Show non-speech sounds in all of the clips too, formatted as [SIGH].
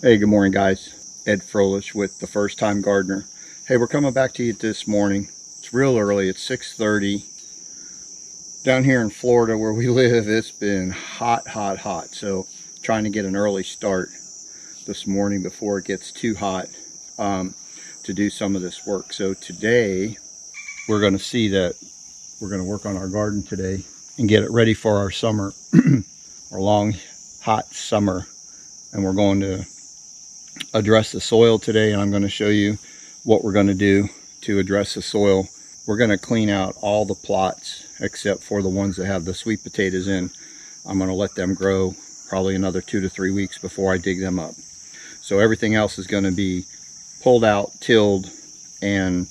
Hey, good morning, guys. Ed Froelich with the First Time Gardener. Hey, we're coming back to you this morning. It's real early. It's 6.30. Down here in Florida where we [LAUGHS] live, it's been hot, hot, hot. So trying to get an early start this morning before it gets too hot um, to do some of this work. So today, we're going to see that we're going to work on our garden today and get it ready for our summer, [CLEARS THROAT] our long, hot summer. And we're going to address the soil today and I'm going to show you what we're going to do to address the soil. We're going to clean out all the plots except for the ones that have the sweet potatoes in. I'm going to let them grow probably another two to three weeks before I dig them up. So everything else is going to be pulled out, tilled, and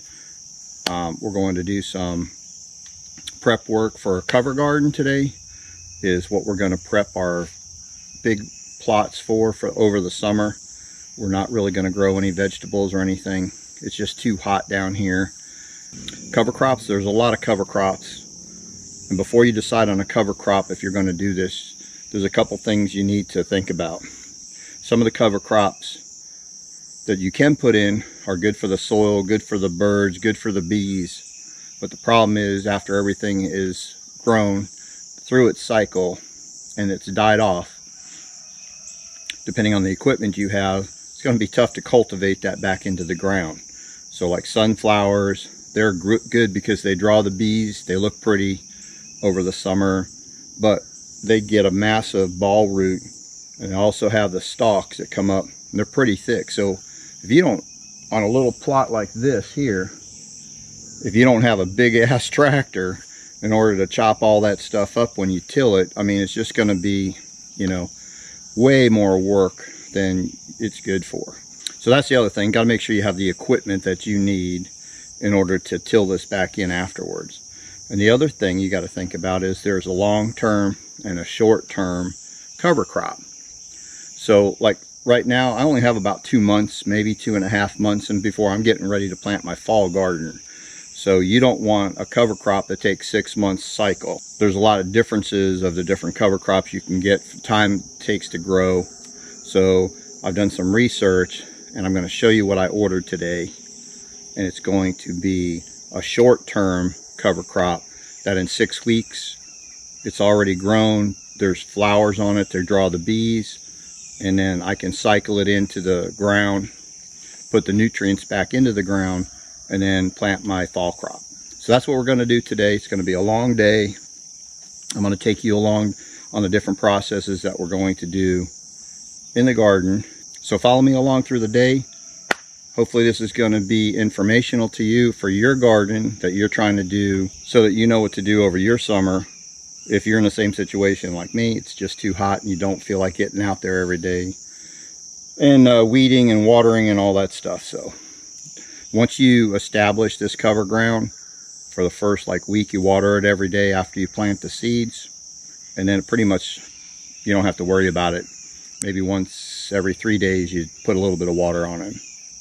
um, we're going to do some prep work for a cover garden today is what we're going to prep our big plots for for over the summer. We're not really going to grow any vegetables or anything. It's just too hot down here. Cover crops, there's a lot of cover crops. And before you decide on a cover crop, if you're going to do this, there's a couple things you need to think about. Some of the cover crops that you can put in are good for the soil, good for the birds, good for the bees. But the problem is after everything is grown through its cycle and it's died off, depending on the equipment you have, it's going to be tough to cultivate that back into the ground. So like sunflowers, they're good because they draw the bees, they look pretty over the summer, but they get a massive ball root and they also have the stalks that come up they're pretty thick. So if you don't, on a little plot like this here, if you don't have a big [LAUGHS] ass tractor in order to chop all that stuff up when you till it, I mean, it's just going to be, you know, way more work than it's good for. So that's the other thing. Got to make sure you have the equipment that you need in order to till this back in afterwards. And the other thing you got to think about is there's a long-term and a short-term cover crop. So like right now, I only have about two months, maybe two and a half months, and before I'm getting ready to plant my fall garden. So you don't want a cover crop that takes six months cycle. There's a lot of differences of the different cover crops you can get. Time takes to grow. So I've done some research and I'm going to show you what I ordered today. And it's going to be a short-term cover crop that in six weeks it's already grown. There's flowers on it. to draw the bees. And then I can cycle it into the ground, put the nutrients back into the ground, and then plant my fall crop. So that's what we're going to do today. It's going to be a long day. I'm going to take you along on the different processes that we're going to do in the garden. So follow me along through the day. Hopefully this is going to be informational to you for your garden that you're trying to do so that you know what to do over your summer. If you're in the same situation like me, it's just too hot and you don't feel like getting out there every day and uh, weeding and watering and all that stuff. So once you establish this cover ground for the first like week, you water it every day after you plant the seeds. And then pretty much you don't have to worry about it. Maybe once every three days, you put a little bit of water on it.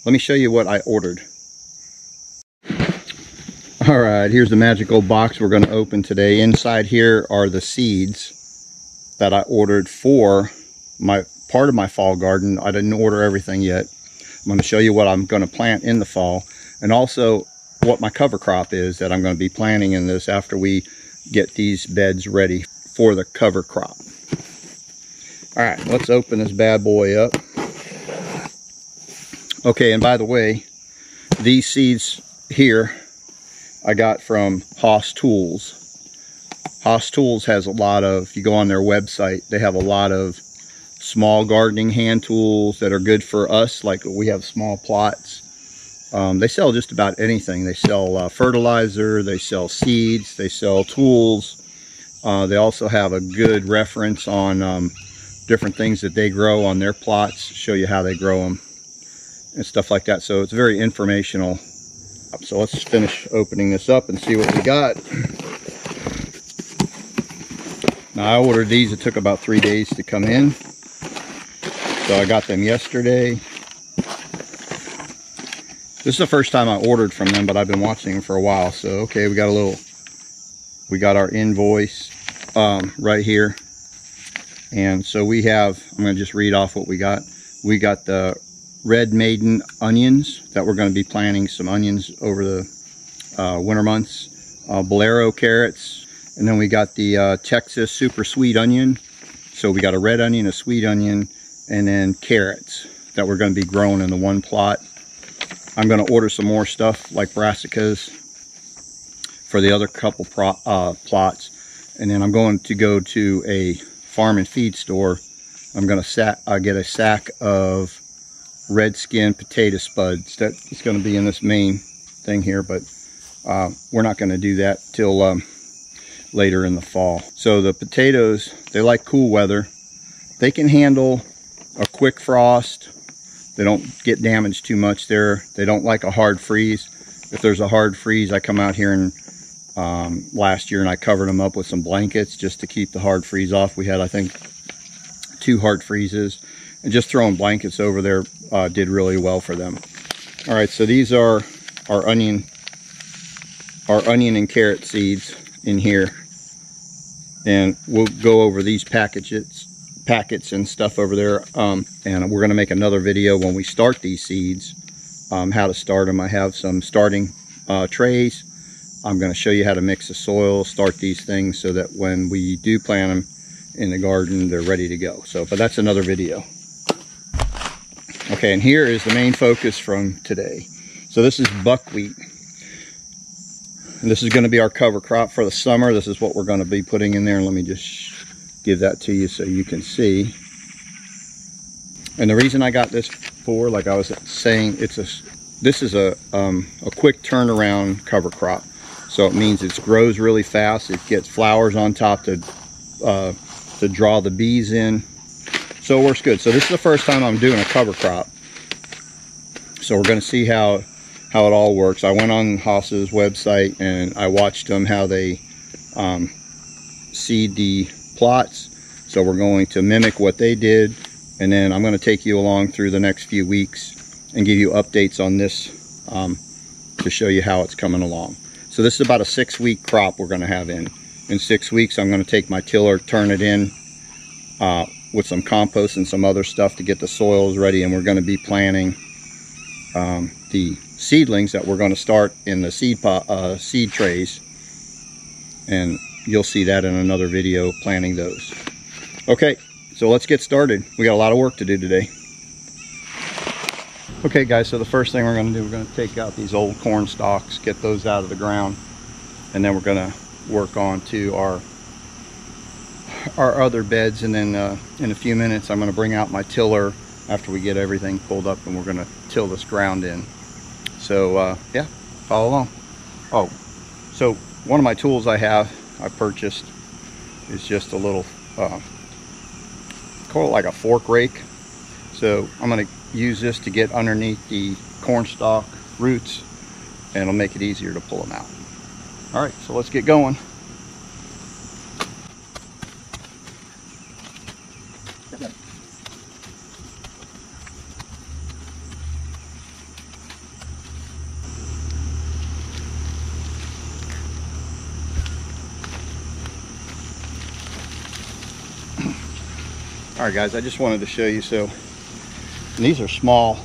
Let me show you what I ordered. All right, here's the magical box we're gonna open today. Inside here are the seeds that I ordered for my part of my fall garden. I didn't order everything yet. I'm gonna show you what I'm gonna plant in the fall and also what my cover crop is that I'm gonna be planting in this after we get these beds ready for the cover crop. All right, let's open this bad boy up. Okay, and by the way, these seeds here I got from Hoss Tools. Hoss Tools has a lot of, if you go on their website, they have a lot of small gardening hand tools that are good for us, like we have small plots. Um, they sell just about anything. They sell uh, fertilizer, they sell seeds, they sell tools. Uh, they also have a good reference on um, different things that they grow on their plots, show you how they grow them and stuff like that. So it's very informational. So let's finish opening this up and see what we got. Now I ordered these, it took about three days to come in. So I got them yesterday. This is the first time I ordered from them, but I've been watching them for a while. So, okay, we got a little, we got our invoice um, right here. And so we have, I'm going to just read off what we got. We got the red maiden onions that we're going to be planting some onions over the uh, winter months. Uh, Bolero carrots. And then we got the uh, Texas super sweet onion. So we got a red onion, a sweet onion, and then carrots that we're going to be growing in the one plot. I'm going to order some more stuff like brassicas for the other couple pro, uh, plots. And then I'm going to go to a farm and feed store. I'm going to uh, get a sack of red skin potato spuds. That is going to be in this main thing here, but uh, we're not going to do that till um, later in the fall. So the potatoes, they like cool weather. They can handle a quick frost. They don't get damaged too much there. They don't like a hard freeze. If there's a hard freeze, I come out here and um, last year and I covered them up with some blankets just to keep the hard freeze off. We had, I think, two hard freezes and just throwing blankets over there uh, did really well for them. All right, so these are our onion, our onion and carrot seeds in here. And we'll go over these packages, packets and stuff over there. Um, and we're gonna make another video when we start these seeds, um, how to start them. I have some starting uh, trays. I'm gonna show you how to mix the soil, start these things so that when we do plant them in the garden, they're ready to go. So, but that's another video. Okay, and here is the main focus from today. So this is buckwheat. And this is going to be our cover crop for the summer. This is what we're going to be putting in there. Let me just give that to you so you can see. And the reason I got this for, like I was saying, it's a this is a um, a quick turnaround cover crop. So it means it grows really fast. It gets flowers on top to uh, to draw the bees in so it works good. So this is the first time I'm doing a cover crop. So we're going to see how how it all works. I went on Hoss's website and I watched them how they um, seed the plots. So we're going to mimic what they did and then I'm going to take you along through the next few weeks and give you updates on this um, to show you how it's coming along. So this is about a six week crop we're going to have in. In six weeks I'm going to take my tiller, turn it in, uh, with some compost and some other stuff to get the soils ready and we're going to be planting um, the seedlings that we're going to start in the seed pot, uh, seed trays and you'll see that in another video planting those okay so let's get started we got a lot of work to do today okay guys so the first thing we're going to do we're going to take out these old corn stalks get those out of the ground and then we're going to work on to our our other beds and then uh, in a few minutes I'm going to bring out my tiller after we get everything pulled up and we're going to till this ground in. So uh, yeah, follow along. Oh, so one of my tools I have, I purchased, is just a little, uh, call it like a fork rake. So I'm going to use this to get underneath the corn stalk roots and it'll make it easier to pull them out. All right, so let's get going. All right guys i just wanted to show you so these are small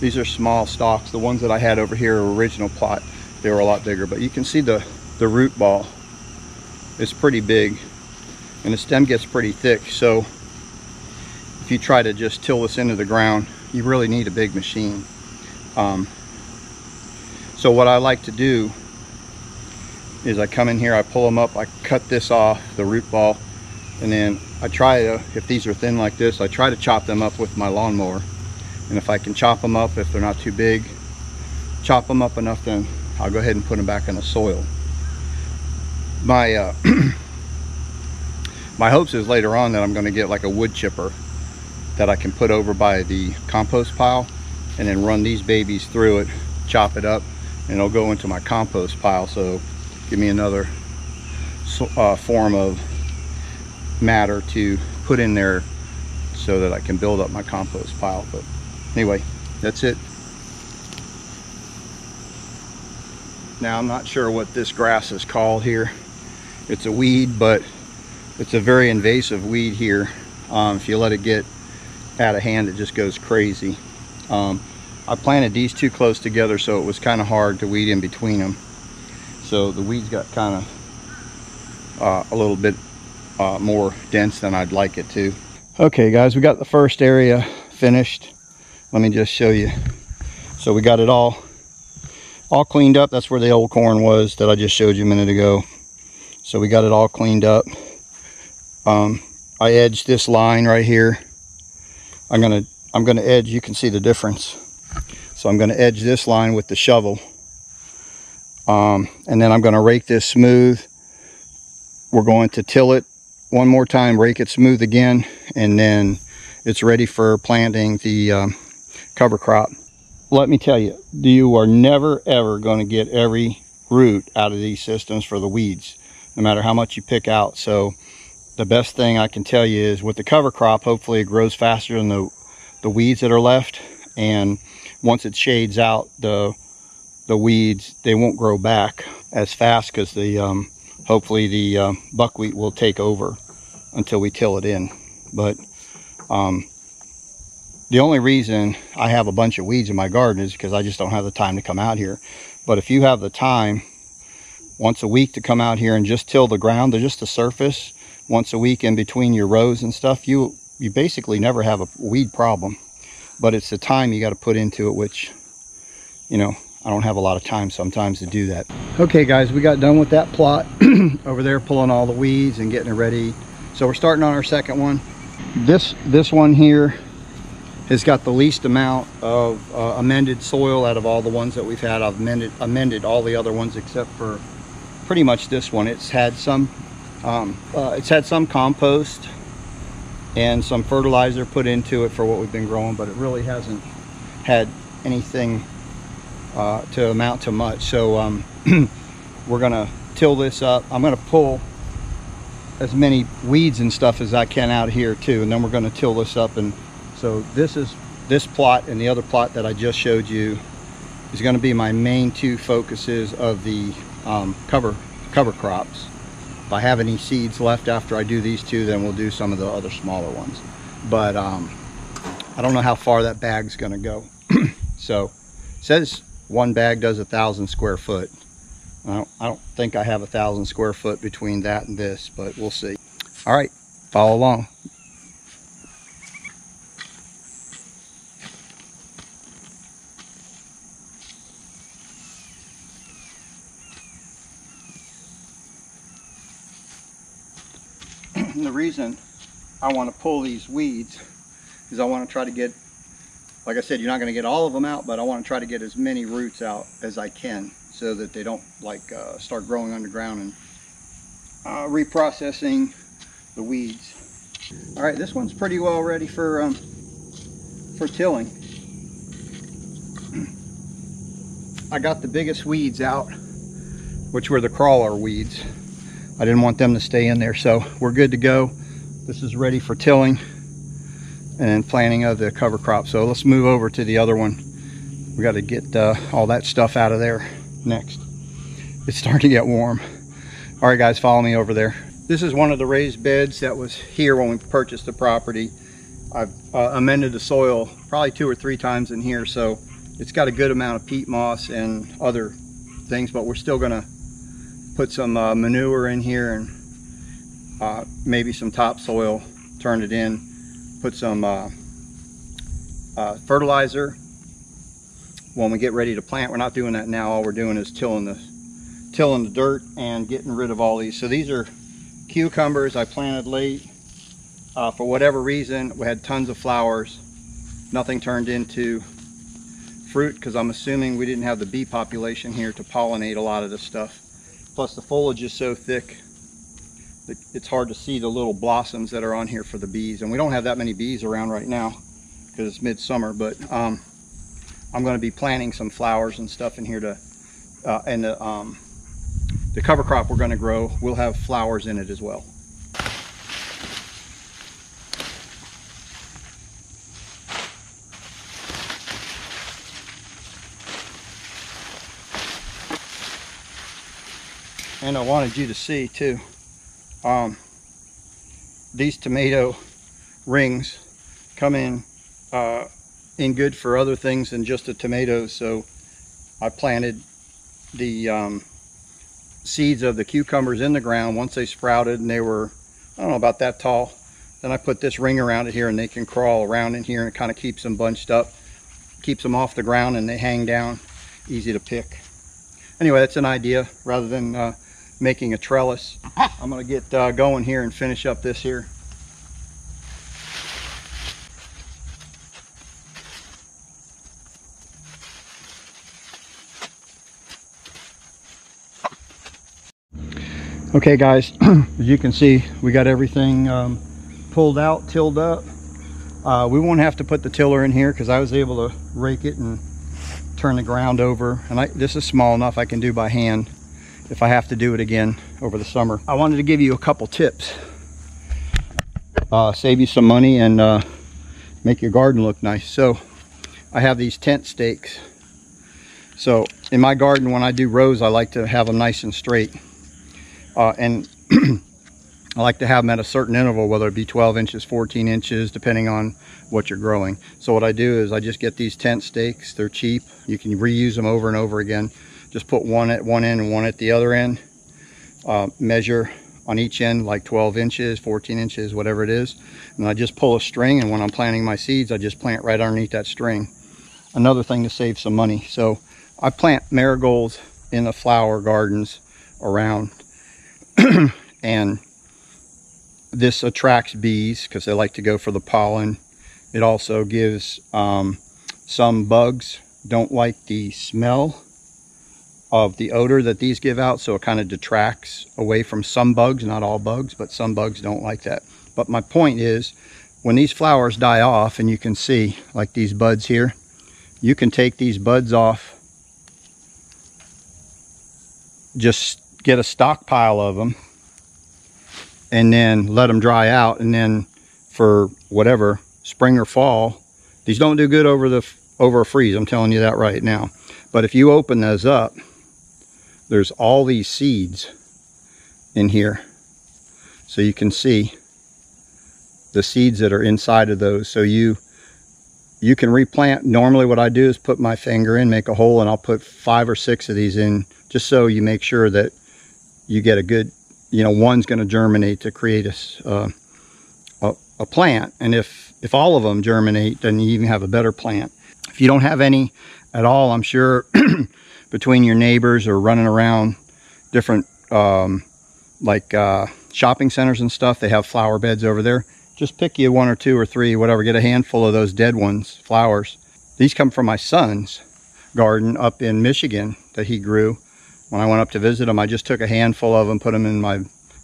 these are small stalks the ones that i had over here original plot. They were a lot bigger but you can see the the root ball is pretty big and the stem gets pretty thick so if you try to just till this into the ground you really need a big machine. Um, so what I like to do is I come in here I pull them up I cut this off the root ball and then I try to, if these are thin like this, I try to chop them up with my lawnmower. And if I can chop them up, if they're not too big, chop them up enough, then I'll go ahead and put them back in the soil. My, uh, [CLEARS THROAT] my hopes is later on that I'm going to get like a wood chipper that I can put over by the compost pile and then run these babies through it, chop it up, and it'll go into my compost pile. So give me another uh, form of matter to put in there so that I can build up my compost pile. But anyway, that's it. Now I'm not sure what this grass is called here. It's a weed, but it's a very invasive weed here. Um, if you let it get out of hand it just goes crazy um, I planted these two close together so it was kind of hard to weed in between them so the weeds got kind of uh, a little bit uh, more dense than I'd like it to. Okay guys we got the first area finished. Let me just show you. So we got it all all cleaned up. That's where the old corn was that I just showed you a minute ago. So we got it all cleaned up. Um, I edged this line right here. I'm gonna I'm gonna edge you can see the difference. So I'm gonna edge this line with the shovel. Um, and then I'm gonna rake this smooth. We're going to till it one more time rake it smooth again and then it's ready for planting the um, cover crop let me tell you you are never ever going to get every root out of these systems for the weeds no matter how much you pick out so the best thing I can tell you is with the cover crop, hopefully it grows faster than the, the weeds that are left. And once it shades out, the, the weeds, they won't grow back as fast because the, um, hopefully the uh, buckwheat will take over until we till it in. But um, the only reason I have a bunch of weeds in my garden is because I just don't have the time to come out here. But if you have the time once a week to come out here and just till the ground, they're just the surface, once a week in between your rows and stuff, you you basically never have a weed problem. But it's the time you got to put into it, which, you know, I don't have a lot of time sometimes to do that. Okay, guys, we got done with that plot [CLEARS THROAT] over there, pulling all the weeds and getting it ready. So we're starting on our second one. This this one here has got the least amount of uh, amended soil out of all the ones that we've had. I've amended, amended all the other ones except for pretty much this one. It's had some um, uh, it's had some compost and some fertilizer put into it for what we've been growing, but it really hasn't had anything uh, to amount to much. So um, [CLEARS THROAT] we're gonna till this up. I'm gonna pull as many weeds and stuff as I can out here too, and then we're gonna till this up. And so this is this plot and the other plot that I just showed you is gonna be my main two focuses of the um, cover cover crops. If I have any seeds left after I do these two, then we'll do some of the other smaller ones. But um, I don't know how far that bag's gonna go. [CLEARS THROAT] so says one bag does a thousand square foot. I don't, I don't think I have a thousand square foot between that and this, but we'll see. All right, follow along. the reason I want to pull these weeds is I want to try to get, like I said, you're not going to get all of them out, but I want to try to get as many roots out as I can so that they don't like uh, start growing underground and uh, reprocessing the weeds. All right, this one's pretty well ready for um, for tilling. [CLEARS THROAT] I got the biggest weeds out, which were the crawler weeds. I didn't want them to stay in there. So we're good to go. This is ready for tilling and planting of the cover crop. So let's move over to the other one. We got to get uh, all that stuff out of there next. It's starting to get warm. All right, guys, follow me over there. This is one of the raised beds that was here when we purchased the property. I've uh, amended the soil probably two or three times in here, so it's got a good amount of peat moss and other things, but we're still gonna put some uh, manure in here and uh, maybe some topsoil, turn it in, put some uh, uh, fertilizer when we get ready to plant. We're not doing that now. All we're doing is tilling the, tilling the dirt and getting rid of all these. So these are cucumbers I planted late. Uh, for whatever reason, we had tons of flowers. Nothing turned into fruit because I'm assuming we didn't have the bee population here to pollinate a lot of this stuff. Plus the foliage is so thick that it's hard to see the little blossoms that are on here for the bees. And we don't have that many bees around right now because it's midsummer, but um, I'm going to be planting some flowers and stuff in here to, uh, and the, um, the cover crop we're going to grow will have flowers in it as well. and I wanted you to see too um, these tomato rings come in uh, in good for other things than just the tomatoes. So I planted the um, seeds of the cucumbers in the ground once they sprouted and they were, I don't know, about that tall. Then I put this ring around it here and they can crawl around in here and it kind of keeps them bunched up, keeps them off the ground and they hang down, easy to pick. Anyway, that's an idea rather than uh, making a trellis. I'm gonna get uh, going here and finish up this here. Okay guys, [CLEARS THROAT] as you can see, we got everything um, pulled out, tilled up. Uh, we won't have to put the tiller in here because I was able to rake it and turn the ground over. And I, this is small enough I can do by hand if I have to do it again over the summer. I wanted to give you a couple tips. Uh, save you some money and uh, make your garden look nice. So I have these tent stakes. So in my garden, when I do rows, I like to have them nice and straight. Uh, and [CLEARS THROAT] I like to have them at a certain interval, whether it be 12 inches, 14 inches, depending on what you're growing. So what I do is I just get these tent stakes. They're cheap. You can reuse them over and over again. Just put one at one end and one at the other end. Uh, measure on each end like 12 inches, 14 inches, whatever it is. And I just pull a string and when I'm planting my seeds, I just plant right underneath that string. Another thing to save some money. So I plant marigolds in the flower gardens around [CLEARS THROAT] and this attracts bees because they like to go for the pollen. It also gives um, some bugs don't like the smell of the odor that these give out so it kind of detracts away from some bugs not all bugs but some bugs don't like that but my point is when these flowers die off and you can see like these buds here you can take these buds off just get a stockpile of them and then let them dry out and then for whatever spring or fall these don't do good over the over a freeze i'm telling you that right now. But if you open those up there's all these seeds in here. So you can see the seeds that are inside of those. So you you can replant. Normally what i do is put my finger in make a hole and i'll put five or six of these in just so you make sure that you get a good you know, one's going to germinate to create a, uh, a, a, plant. And if, if all of them germinate, then you even have a better plant. If you don't have any at all, I'm sure [CLEARS THROAT] between your neighbors or running around different, um, like uh, shopping centers and stuff, they have flower beds over there. Just pick you one or two or three, whatever, get a handful of those dead ones, flowers. These come from my son's garden up in Michigan that he grew when I went up to visit them, I just took a handful of them, put them in my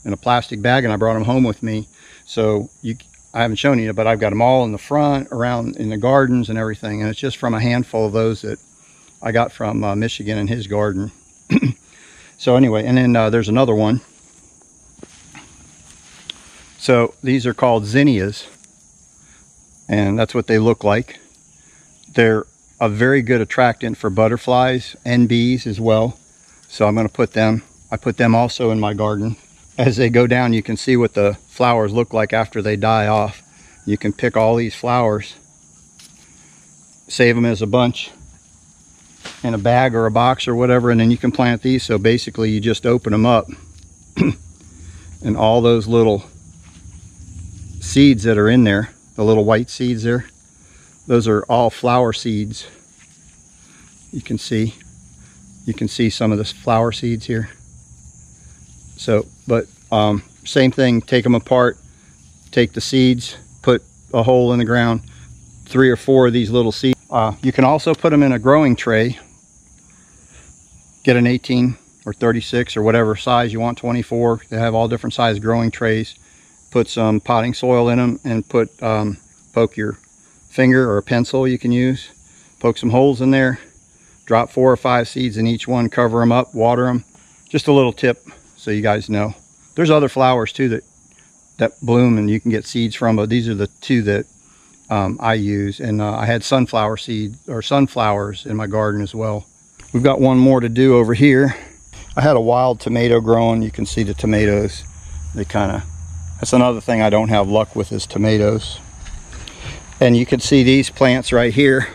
in a plastic bag, and I brought them home with me. So you, I haven't shown you, but I've got them all in the front, around in the gardens and everything. And it's just from a handful of those that I got from uh, Michigan in his garden. [CLEARS THROAT] so anyway, and then uh, there's another one. So these are called zinnias, and that's what they look like. They're a very good attractant for butterflies and bees as well. So I'm going to put them, I put them also in my garden. As they go down, you can see what the flowers look like after they die off. You can pick all these flowers, save them as a bunch in a bag or a box or whatever, and then you can plant these. So basically you just open them up [CLEARS THROAT] and all those little seeds that are in there, the little white seeds there, those are all flower seeds. You can see you can see some of the flower seeds here. So, but um, same thing, take them apart, take the seeds, put a hole in the ground, three or four of these little seeds. Uh, you can also put them in a growing tray, get an 18 or 36 or whatever size you want, 24. They have all different size growing trays. Put some potting soil in them and put, um, poke your finger or a pencil you can use. Poke some holes in there, drop four or five seeds in each one, cover them up, water them. Just a little tip so you guys know. There's other flowers too that, that bloom and you can get seeds from, but these are the two that um, I use. And uh, I had sunflower seed or sunflowers in my garden as well. We've got one more to do over here. I had a wild tomato growing. You can see the tomatoes. They kind of, that's another thing I don't have luck with is tomatoes. And you can see these plants right here.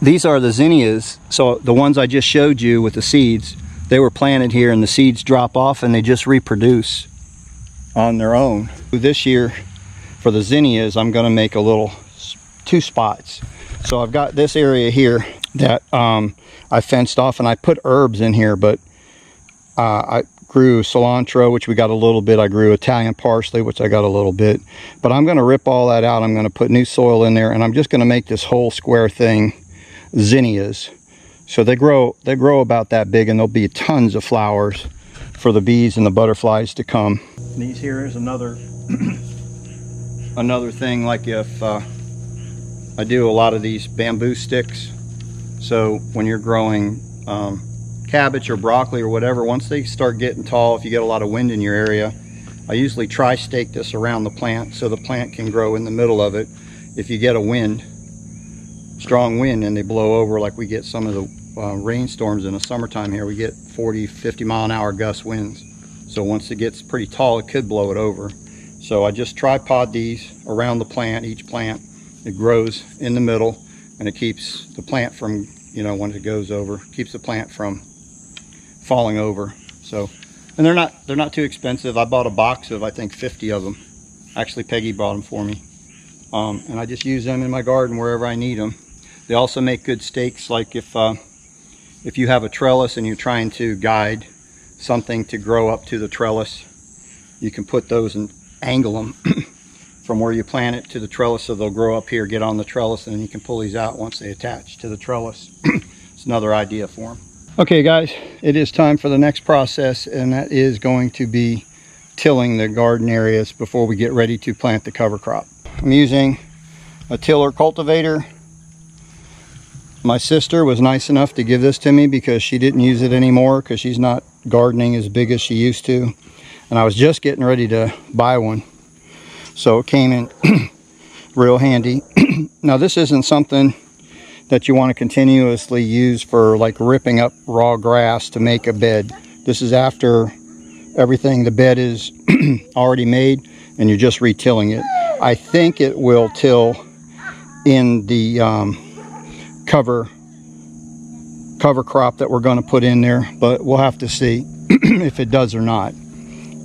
These are the zinnias. So the ones I just showed you with the seeds, they were planted here and the seeds drop off and they just reproduce on their own. This year for the zinnias, I'm gonna make a little two spots. So I've got this area here that um, I fenced off and I put herbs in here, but uh, I grew cilantro, which we got a little bit. I grew Italian parsley, which I got a little bit. But I'm going to rip all that out. I'm going to put new soil in there, and I'm just going to make this whole square thing zinnias. So they grow they grow about that big, and there'll be tons of flowers for the bees and the butterflies to come. These here is another [CLEARS THROAT] another thing. Like if uh, I do a lot of these bamboo sticks, so when you're growing um, cabbage or broccoli or whatever, once they start getting tall, if you get a lot of wind in your area, I usually tri-stake this around the plant so the plant can grow in the middle of it. If you get a wind, strong wind, and they blow over like we get some of the uh, rainstorms in the summertime here, we get 40, 50 mile an hour gust winds. So once it gets pretty tall, it could blow it over. So I just tripod these around the plant, each plant. It grows in the middle and it keeps the plant from, you know, when it goes over, keeps the plant from falling over. So, and they're not they're not too expensive. I bought a box of I think 50 of them. Actually, Peggy bought them for me, um, and I just use them in my garden wherever I need them. They also make good stakes. Like if uh, if you have a trellis and you're trying to guide something to grow up to the trellis, you can put those and angle them [CLEARS THROAT] from where you plant it to the trellis so they'll grow up here, get on the trellis, and then you can pull these out once they attach to the trellis. [CLEARS THROAT] it's another idea for them. Okay guys, it is time for the next process and that is going to be tilling the garden areas before we get ready to plant the cover crop. I'm using a tiller cultivator. My sister was nice enough to give this to me because she didn't use it anymore because she's not gardening as big as she used to. And I was just getting ready to buy one. So it came in [CLEARS THROAT] real handy. [CLEARS THROAT] now this isn't something that you want to continuously use for like ripping up raw grass to make a bed. This is after everything, the bed is [CLEARS THROAT] already made and you're just retilling it. I think it will till in the um, cover cover crop that we're going to put in there, but we'll have to see [CLEARS THROAT] if it does or not.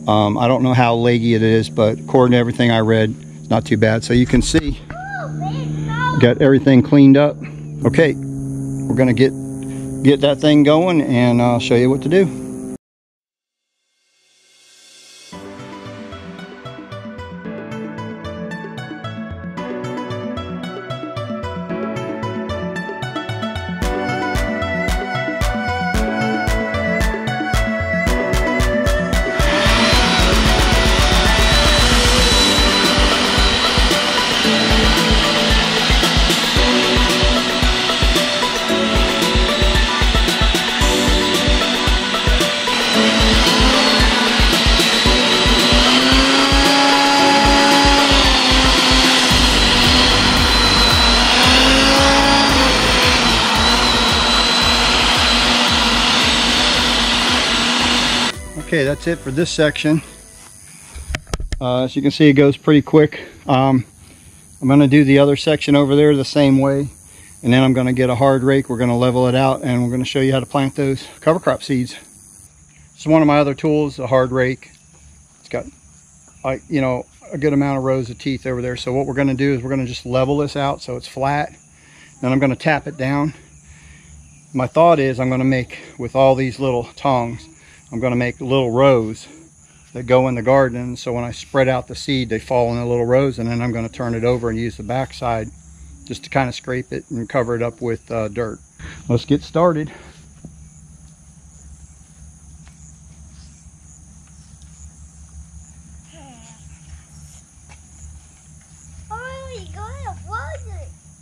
Um, I don't know how leggy it is, but according to everything I read, it's not too bad. So you can see, got everything cleaned up. Okay, we're gonna get get that thing going and I'll show you what to do. That's it for this section. Uh, as you can see, it goes pretty quick. Um, I'm going to do the other section over there the same way. And then I'm going to get a hard rake. We're going to level it out and we're going to show you how to plant those cover crop seeds. Is one of my other tools, a hard rake. It's got, like, you know, a good amount of rows of teeth over there. So what we're going to do is we're going to just level this out so it's flat. Then I'm going to tap it down. My thought is I'm going to make, with all these little tongs, I'm going to make little rows that go in the garden. So when I spread out the seed, they fall in the little rows and then I'm going to turn it over and use the backside just to kind of scrape it and cover it up with uh, dirt. Let's get started.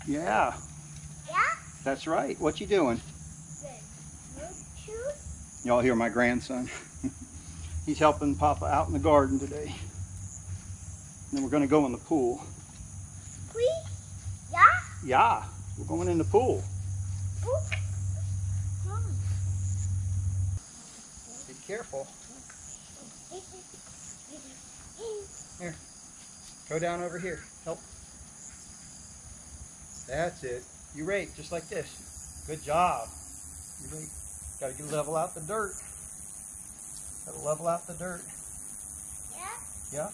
Yeah. Yeah? That's right. What you doing? Y'all hear my grandson. [LAUGHS] He's helping Papa out in the garden today. And then we're going to go in the pool. We? Yeah? Yeah, we're going in the pool. Be careful. Here, go down over here. Help. That's it. You rake just like this. Good job. You rake. Got to level out the dirt. Got to level out the dirt. Yeah. Yeah.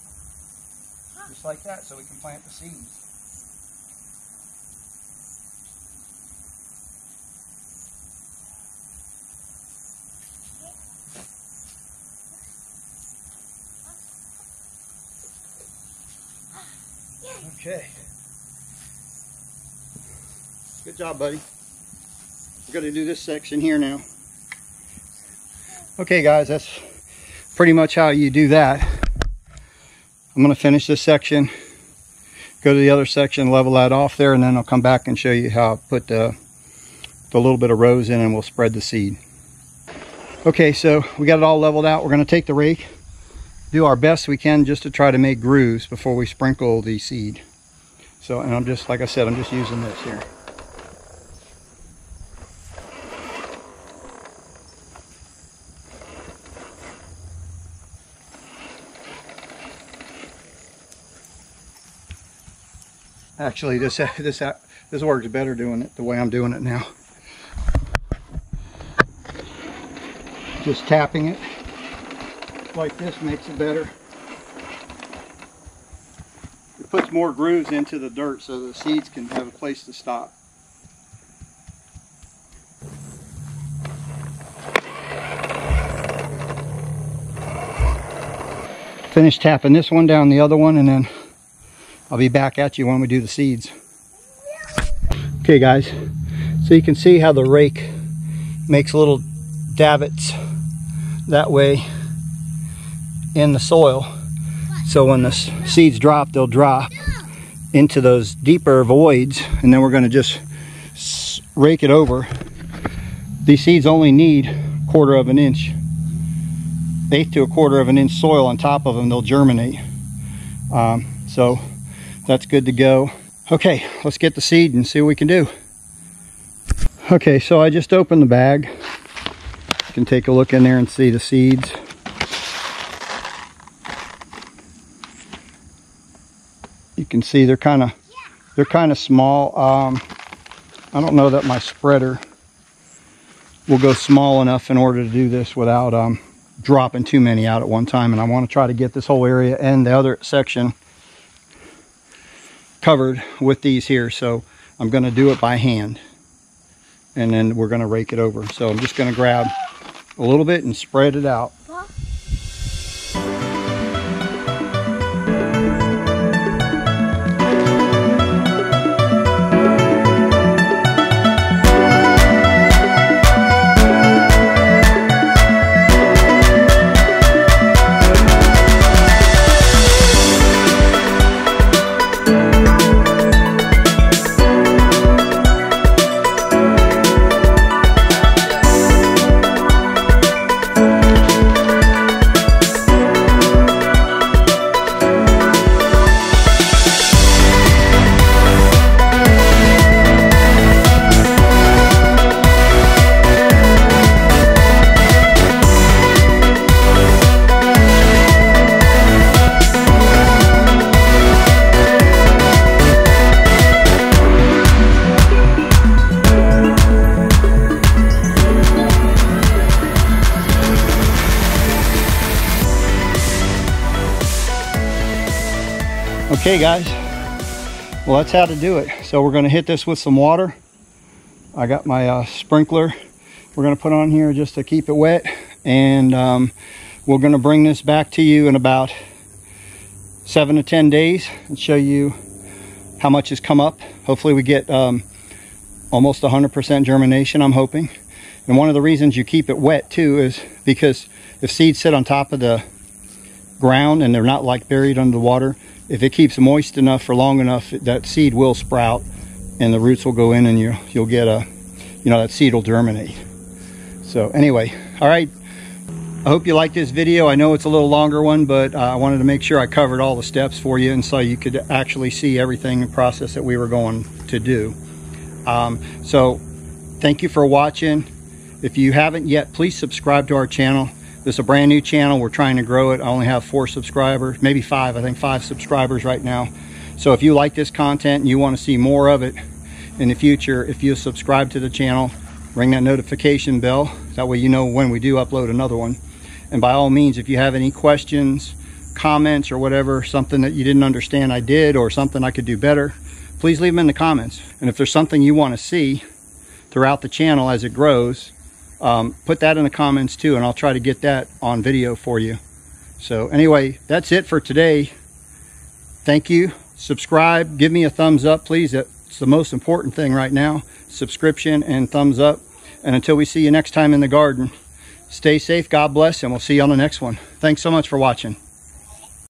Just like that so we can plant the seeds. Okay. Good job, buddy. We're going to do this section here now. Okay, guys, that's pretty much how you do that. I'm going to finish this section, go to the other section, level that off there, and then I'll come back and show you how I put the, the little bit of rows in and we'll spread the seed. Okay, so we got it all leveled out. We're going to take the rake, do our best we can just to try to make grooves before we sprinkle the seed. So, and I'm just, like I said, I'm just using this here. Actually, this this this works better doing it the way I'm doing it now. Just tapping it like this makes it better. It puts more grooves into the dirt so the seeds can have a place to stop. Finish tapping this one down the other one and then I'll be back at you when we do the seeds. Okay guys, so you can see how the rake makes little davits that way in the soil. So when the seeds drop, they'll drop into those deeper voids and then we're gonna just rake it over. These seeds only need quarter of an inch, eighth to a quarter of an inch soil on top of them, they'll germinate. Um, so that's good to go. Okay, let's get the seed and see what we can do. Okay, so I just opened the bag. You can take a look in there and see the seeds. You can see they're kind of they're kind of small. Um, I don't know that my spreader will go small enough in order to do this without um, dropping too many out at one time. And I want to try to get this whole area and the other section covered with these here. So I'm going to do it by hand. And then we're going to rake it over. So I'm just going to grab a little bit and spread it out. Okay guys, well that's how to do it. So we're gonna hit this with some water. I got my uh, sprinkler we're gonna put on here just to keep it wet. And um, we're gonna bring this back to you in about seven to 10 days and show you how much has come up. Hopefully we get um, almost 100% germination, I'm hoping. And one of the reasons you keep it wet too is because if seeds sit on top of the ground and they're not like buried under the water, if it keeps moist enough for long enough, that seed will sprout and the roots will go in and you, you'll get a, you know, that seed will germinate. So anyway, all right. I hope you like this video. I know it's a little longer one, but uh, I wanted to make sure I covered all the steps for you and so you could actually see everything and process that we were going to do. Um, so thank you for watching. If you haven't yet, please subscribe to our channel. This is a brand new channel. We're trying to grow it. I only have four subscribers, maybe five. I think five subscribers right now. So if you like this content and you want to see more of it, in the future if you subscribe to the channel, ring that notification bell. That way you know when we do upload another one. And by all means, if you have any questions, comments, or whatever, something that you didn't understand I did or something I could do better, please leave them in the comments. And if there's something you want to see throughout the channel as it grows, um, put that in the comments too, and I'll try to get that on video for you. So anyway, that's it for today. Thank you. Subscribe. Give me a thumbs up, please. It's the most important thing right now. Subscription and thumbs up. And until we see you next time in the garden, stay safe. God bless. And we'll see you on the next one. Thanks so much for watching.